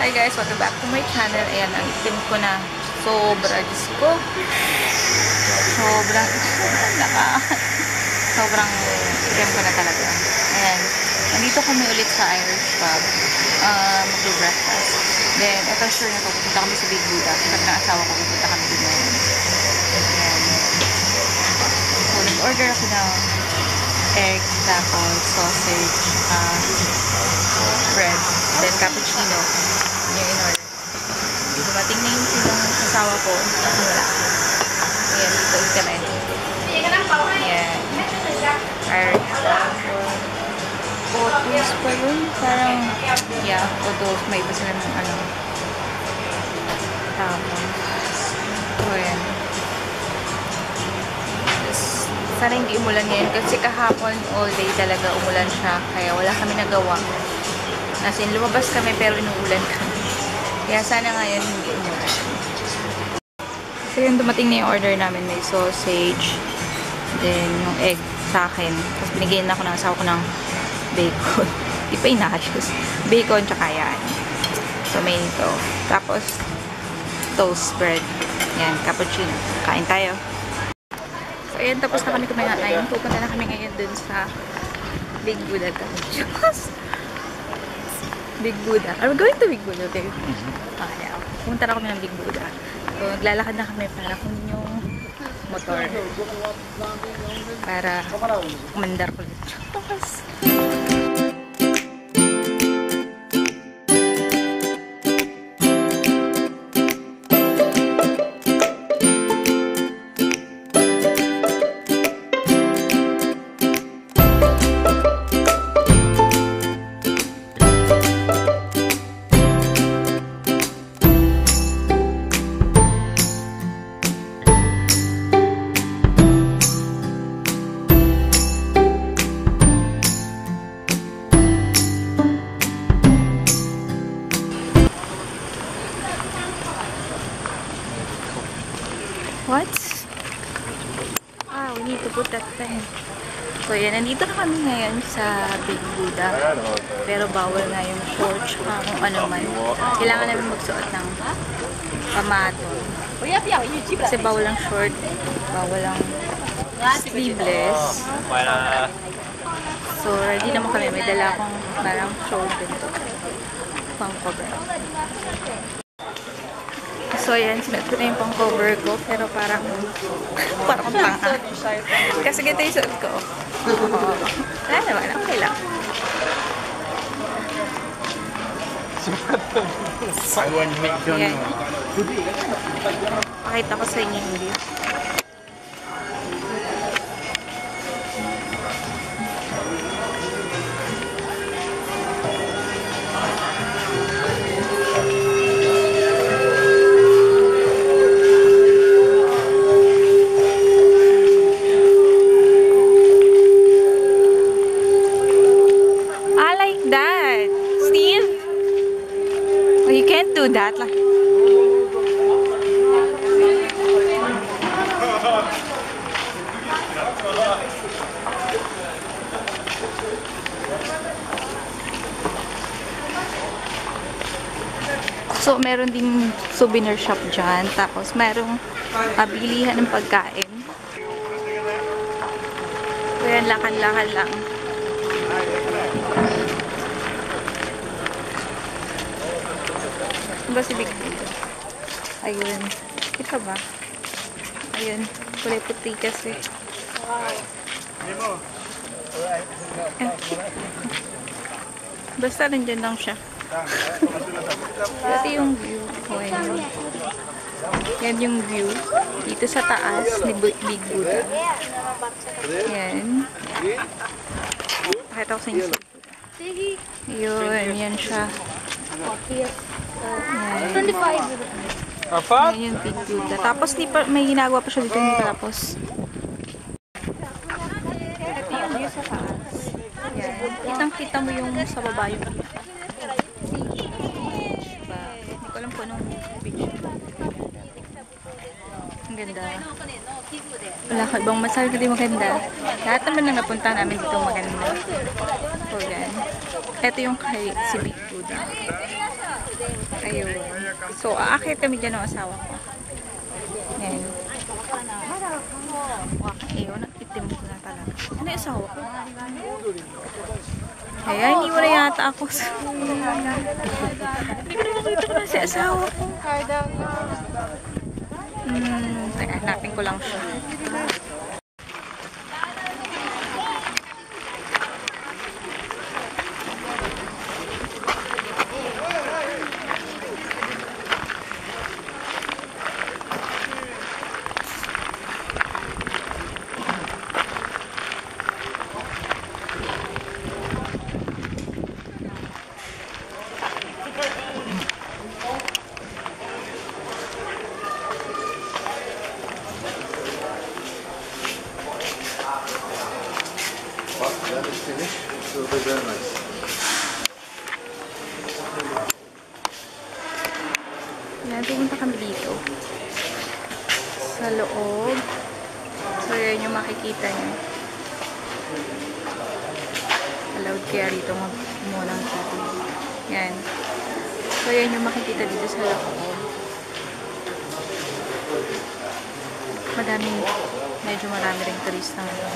Hi guys, welcome back to my channel. Ayan, ang itim ko na sobra. Diyos ko. Sobrang naka, sobrang itim ko na talaga. Ayan. Nandito kami ulit sa Irish pub. Uh, Mag-breakfast. Then, ito sure na to. Pupunta kami sa Big Buddha. Sabi ng asawa ko, pupunta kami din ngayon. Ayan. So, nag-order ako ng egg, tapos sausage, uh, bread, then cappuccino. Yun yung yung sinong asawa ko. Wala. Ayan, dito ulit kami. Ayan. Alright. Photos pa rin. Parang, yeah, photos. May iba sila ng ano. Tapos, ayan. Sana hindi umulan ngayon. Kasi kahapon, all day talaga umulan siya. Kaya wala kami nagawa. As in, lumabas kami pero inuulan kami. Kaya sana ngayon hindi umulan. So yun, dumating na yung order namin. May sausage, then yung egg sa akin. Tapos binigyan na ako ng asawa ko ng bacon. Di pa inayos. Bacon tsaka yan. Tomato. Tapos, toast bread. Yan, cappuccino. Kain tayo. So, ayan, tapos na kami kumain. Pupunta na kami ngayon dun sa Big Buddha Diyos! Big Buddha. Are we going to Big Buddha, babe? Ah, yeah. Pumunta na kami ng Big Buddha. So, naglalakad na kami para kung yung motor. Para kumandar ko ulit. Tapos, So, yan. Nandito na kami ngayon sa Big Buddha. Pero bawal na yung shorts pa kung ano man. Kailangan namin magsuot ng pamato. Kasi bawal ang short. Bawal ang sleeveless. So, ready naman kami. May dala akong parang short dito. Pang cover. So, ayan, sinuot ko na yung pang cover ko, pero parang, parang pang Kasi ganito yung suot ko. Oo. Wala naman, okay lang. I want to make. Pakita ko sa inyo yung view. Souvenir shop dyan. Tapos, merong pabilihan ng pagkain. So, yan, lakad-lakad lang. Ano ba si Big? Ayun. Kita ba? Ayun. Kulay puti kasi. Eh. Basta nandyan lang siya. Ito yung view. Oh, yan. Yan yung view. Dito sa taas ni Big Buddha. Yan. Pakita ko sa inyo si Buddha. Yun, yan siya. Yan. 25. Apa? Yan yung Big Buddha. Tapos di pa, may ginagawa pa siya dito hindi tapos. Ito yung view sa taas. Yan. Kitang-kita mo yung sa baba yung diba? Ko kung anong picture. Ang ganda. Wala ka bang masabi ko di maganda? Lahat naman na napunta namin dito maganda. So, yan. Ito yung kay si Big Buddha. Ayun. So, aakit kami dyan ng asawa ko. Ayan. Ayun, itim ko na talaga. Ano yung asawa ko? Ayan, hindi mo na yata ako. Hindi ko na makita ko na si asawa ko. Hmm, teka, hanapin ko lang siya. Yan, pumunta kami dito. Sa loob. So, yan yung makikita niyo. Allowed kaya rito mag muna ng TV. Yan. So, yan yung makikita dito sa loob. Madaming, medyo marami rin turista ngayon.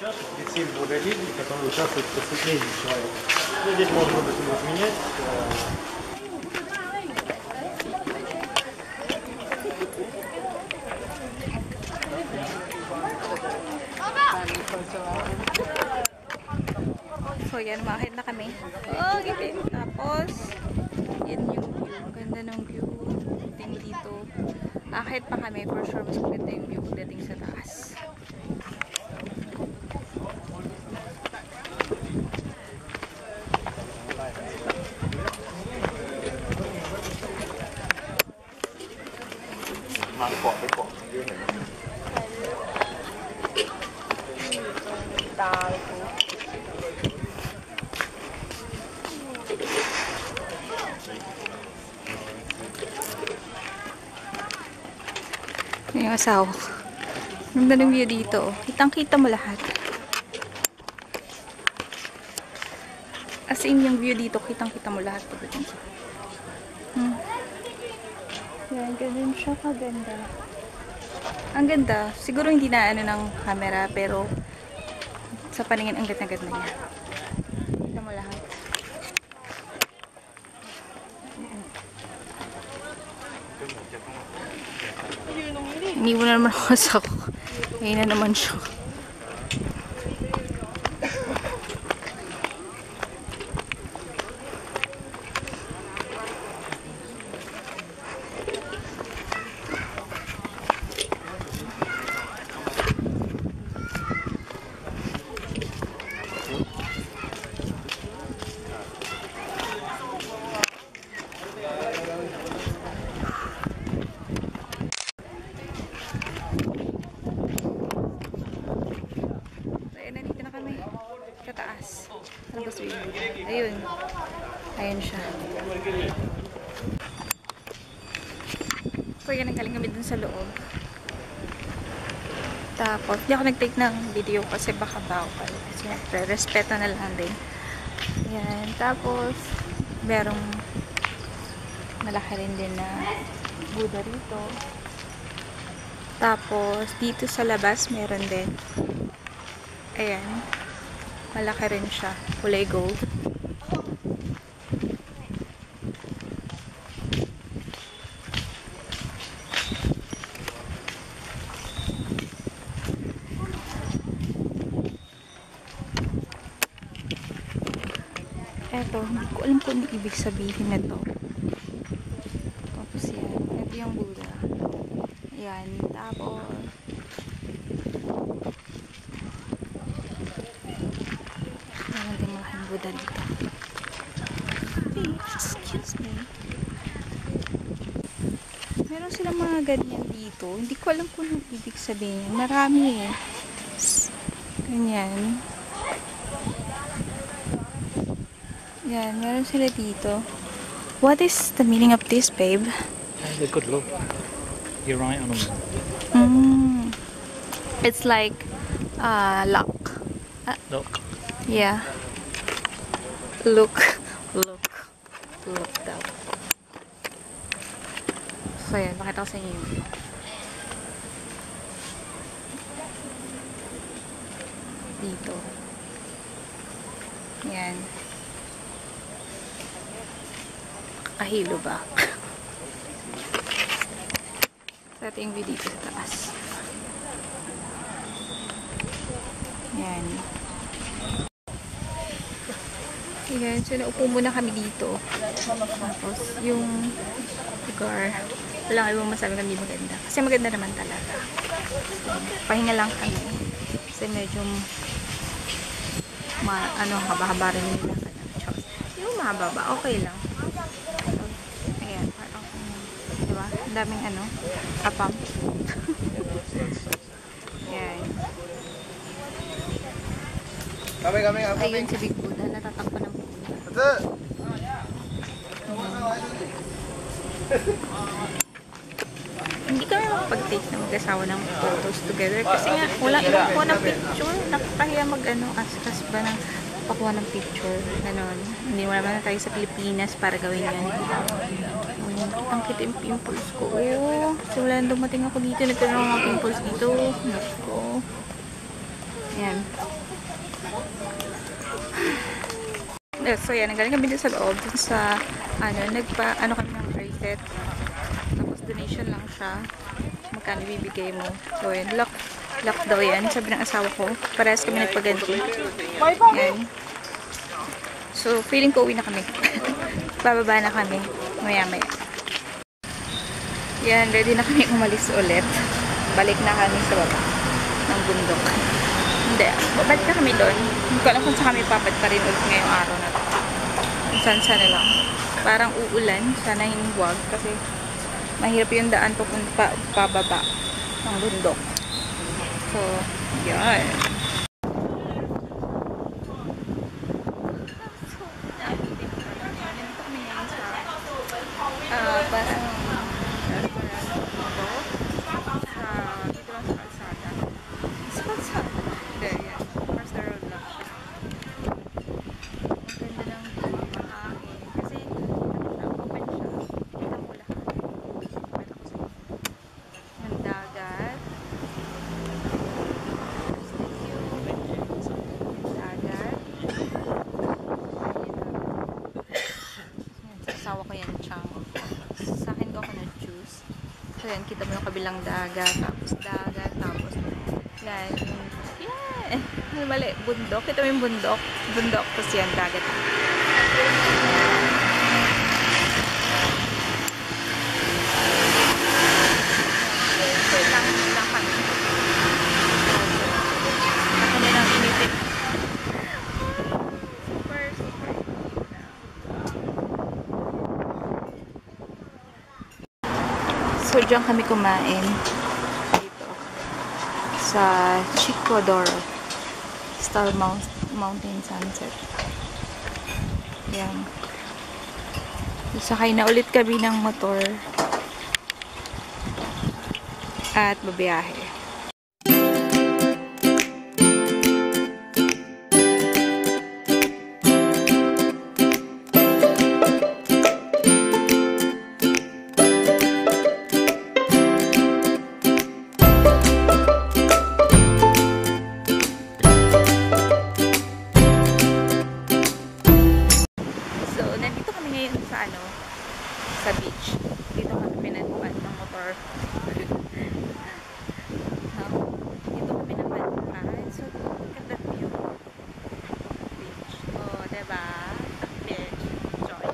Прицель благодетель, который участвует в преступлении человека. Ну, здесь можно, допустим, отменять. э, So, yan, makakit na kami. Oh, gitin. Tapos, yan yung view. Ganda ng view. Dating dito. Akit pa kami. For sure, mas maganda yung view dating sa taas. Yung asawa ko. Ganda ng view dito. Kitang-kita mo lahat. As in, yung view dito, kitang-kita mo lahat pagdating. Yan, ganun siya kaganda. Ang ganda. Siguro hindi na ano ng camera, pero sa paningin, ang ganda-ganda niya. Kita mo lahat. Iniwan na naman ako sa ako. Ayun na naman siya. So, ayun, nandito na kami. Sa taas. Ano gusto yun? Ayun. Ayun siya. So, yan, nanggaling kami dun sa loob. Tapos, hindi ako nag-take ng video kasi baka bawal. Kasi respeto na lang din. Yan. Tapos, merong malaki rin din na Buddha rito. Tapos, dito sa labas, meron din. Ayan. Malaki rin siya. Kulay gold. Eto, hindi ko alam kung ano ibig sabihin na to. Tapos yan. Ito yung Buddha. Yan. Tapos, Meron din mga Buddha dito. Excuse me. Meron silang mga ganyan dito. Hindi ko alam kung anong ibig sabihin. Marami eh. Ganyan. Yan, meron sila dito. What is the meaning of this, babe? They're good look. You're right on them. Mm. It's like uh, luck. Look. Yeah. Look. Look. Look daw. So, yan. Pakita ko sa inyo yung view. Kahilo ba? ito yung view dito sa taas. Yan. Ayan, so naupo muna kami dito. Tapos, yung lugar, walang ibang masabi kami maganda. Kasi maganda naman talaga. So, pahinga lang kami. Kasi medyo ma, ano, haba-haba rin yung. Yung mahaba ba? Okay lang. Ang daming ano, kapam. ayan. Kami, kami, kami. Ayun si Big Buddha, natatakbo ng Buddha. That's it. Hindi kami makapag-take na mag-asawa ng photos together kasi nga wala ko ng picture. Nakakahiya mag ano, askas ba ng pakuha ng picture. Ganon. Hindi mo naman na tayo sa Pilipinas para gawin yan. Ang kita yung pimples ko. Oh, simula nang dumating ako dito, nagkaroon ng mga pimples dito. Nako. Yan. Yes, so yan, nagaling kami dito sa loob, dun sa, ano, nagpa, ano kami ng bracelet. Tapos donation lang siya. Magkano bibigay mo. So yan, lock, lock daw yan. Sabi ng asawa ko. Parehas kami nagpaganti. Yan. So, feeling ko uwi na kami. Bababa na kami. Maya maya. Yan, ready na kami umalis ulit. Balik na kami sa baba ng bundok. Hindi, babalik na kami doon. Hindi ko alam kung saan kami papadka rin ulit ngayong araw na to. Kung saan sana lang. Parang uulan. Sana hindi wag kasi mahirap yung daan papunta pa, pababa ng bundok. So, yan. Ah, parang restaurant ito sa dito lang sa kalsada. Sa kalsada. Hindi, yan. Across the road lang siya. Ang ganda ng view, makakain. Kasi, ano siya, open siya. Kita mo lahat. Pakita ko sa inyo. Ang dagat. There's the view. Yung dagat. Yan, sa asawa ko yan, Chang. Sa akin ko ako na-choose. So yan, kita mo yung kabilang dagat, tapos dagat, tapos yan, yung, yan, ano mali, bundok. Kita mo yung bundok, bundok, tapos yan, dagat. So, lang, lang kami. Sa kami ng initin. Super, super init na. So, diyan kami kumain. Dito. Sa Chicodoro. Star Mount Mountain Sunset. Yan. Sakay na ulit kami ng motor. At babiyahe. Ng motor. no? Dito kami napadpan. So, ganda view. Beach. Oh, diba? Beach. Joy.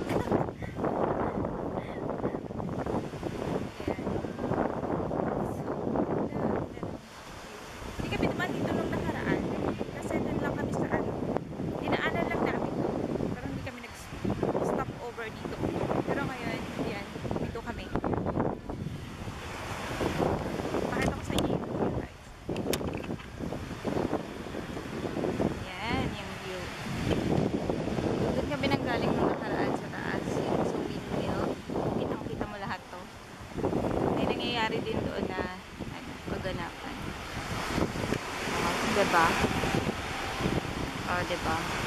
Ayan. So, ganda. Hindi kami naman dito nung nakaraan. Kasi dun lang kami sa ano. Dinaanan lang namin to. Pero hindi kami nag-stop over dito. Pero ngayon, yan. Dito kami. Pakita ko sa inyo yung view, guys. Yan, yung view. Doon kami nang galing nung nakaraan sa taas. Yung sa windmill. Kitang-kita mo lahat to. May nangyayari din doon na ano, kaganapan. Oh, diba? Oh, diba?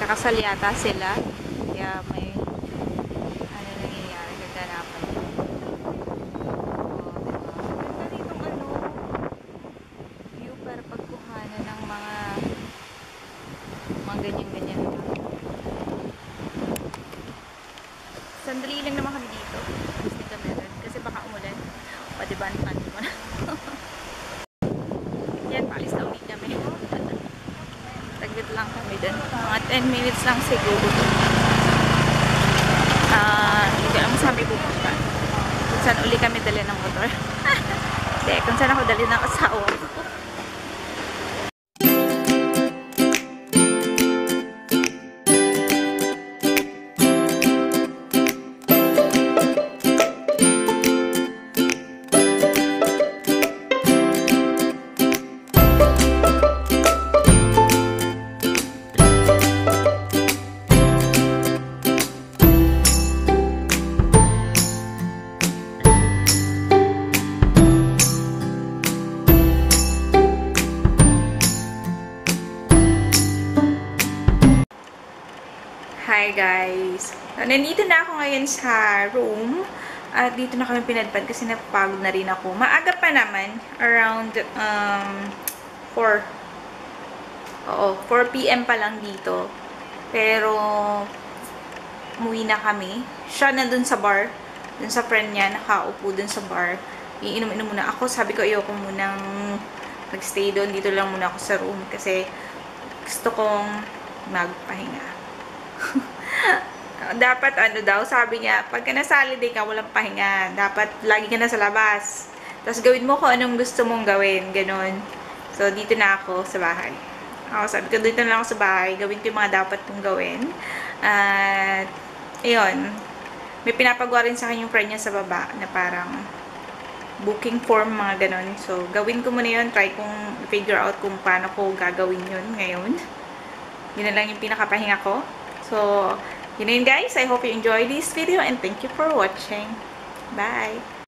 Kaka Kinakasal yata sila. Kaya may ano nangyayari, nagdanapan. Oh, diba? Ganda ditong ano, view para pagkuhanan ng mga mga ganyan-ganyan. Sandali lang naman kami dito. Tapos dito meron. Kasi baka umulan. O diba, ang tanto mo na. Yan, palis na ulit kami. Taglit lang kami dun. Mga 10 minutes lang siguro. Ah, hindi alam sabi pupunta. Kung saan uli kami dali ng motor. Hindi, kung saan ako dali ng asawa. Hi guys! Nandito na ako ngayon sa room. At dito na kami pinadpad kasi napapagod na rin ako. Maaga pa naman. Around um, 4. Oo, 4 p.m. pa lang dito. Pero, umuwi na kami. Siya nandun sa bar. Dun sa friend niya, nakaupo dun sa bar. Iinom-inom muna ako. Sabi ko, ayoko munang magstay doon. Dito lang muna ako sa room. Kasi, gusto kong magpahinga. dapat ano daw, sabi niya, pagka nasa holiday ka, walang pahinga. Dapat lagi ka na sa labas. Tapos gawin mo kung anong gusto mong gawin. Ganon. So, dito na ako sa bahay. Ako, sabi ko, dito na ako sa bahay. Gawin ko yung mga dapat kong gawin. At, ayun. May pinapagawa rin sa akin yung friend niya sa baba na parang booking form, mga ganon. So, gawin ko muna yun. Try kong figure out kung paano ko gagawin yun ngayon. Yun na lang yung pinakapahinga ko. So, yun yun guys. I hope you enjoy this video and thank you for watching. Bye!